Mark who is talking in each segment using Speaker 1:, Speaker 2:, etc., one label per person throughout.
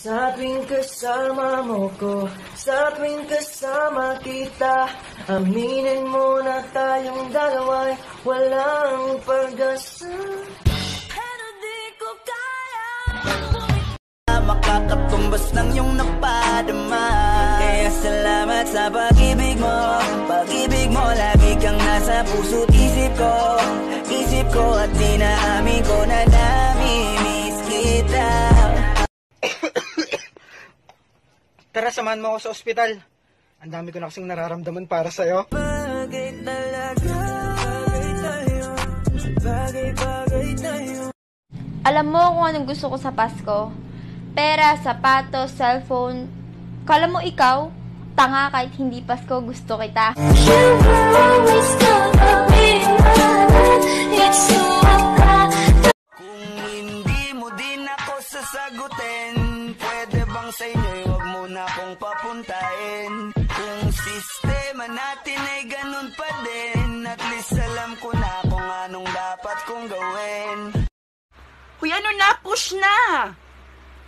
Speaker 1: Sa tuwing kasama mo ko, sa tuwing kasama kita Aminin mo na tayong dalawa'y walang pag-asa. Pero di ko kaya.
Speaker 2: Makakatumbas ng iyong napadama. Kaya salamat sa pag-ibig mo. Pag-ibig mo lagi kang nasa puso't isip ko. Isip ko at dinaamin ko na namimiss
Speaker 3: Tara, samahan mo ako sa ospital. Ang dami ko na kasing nararamdaman para sa'yo.
Speaker 1: Bagay talaga Bagay tayo Bagay, bagay tayo
Speaker 4: Alam mo kung anong gusto ko sa Pasko? Pera, sapatos, cellphone. Kala mo ikaw? Tanga kahit hindi Pasko, gusto kita.
Speaker 2: Kung sa inyo'y huwag mo na akong papuntahin Kung sistema natin ay ganun pa din At least alam ko na kung anong dapat kong gawin
Speaker 5: Uy, ano na? Push na!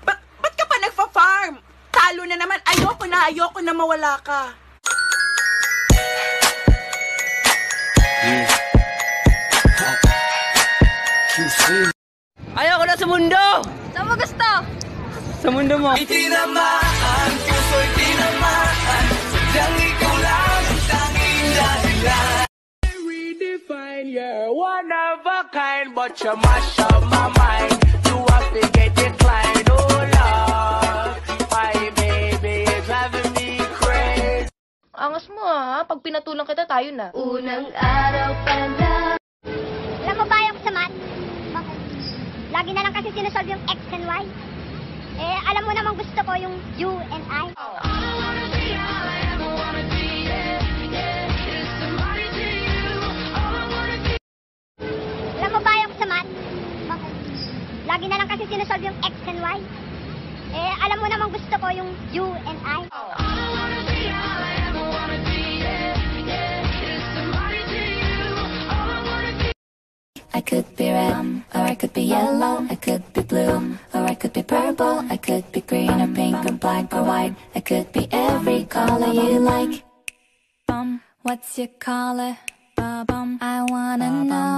Speaker 5: Ba- ba't ka pa nagfa-farm? Talo na naman. Ayoko na, ayoko na mawala ka.
Speaker 3: Ayoko na sa mundo!
Speaker 4: Saan mo gusto?
Speaker 3: Sa mundo mo.
Speaker 2: Itinamaan, puso'y tinamaan Sadyang ikaw lang ang tanging dahilan
Speaker 6: redefine You're one of a kind, but you mash up my mind. You have to get declined, oh Lord. My baby is driving me crazy.
Speaker 4: Angas mo ah. Pag pinatulang kita, tayo na.
Speaker 7: Unang araw pa lang. Alam mo ba yung sa math? Bakit? Lagi na lang kasi sinusolve yung X and Y. Alam mo namang gusto ko yung U and I. Alam mo ba yung sa math? Bakit? Lagi na lang kasi sinusolve yung X and Y. Eh, alam mo namang gusto ko yung U and I.
Speaker 8: I could be red, or I could be yellow, I could be blue, or I could be purple, I could be green or pink or black or white, I could be every color you like. Bum, what's your color? Bum, I wanna know.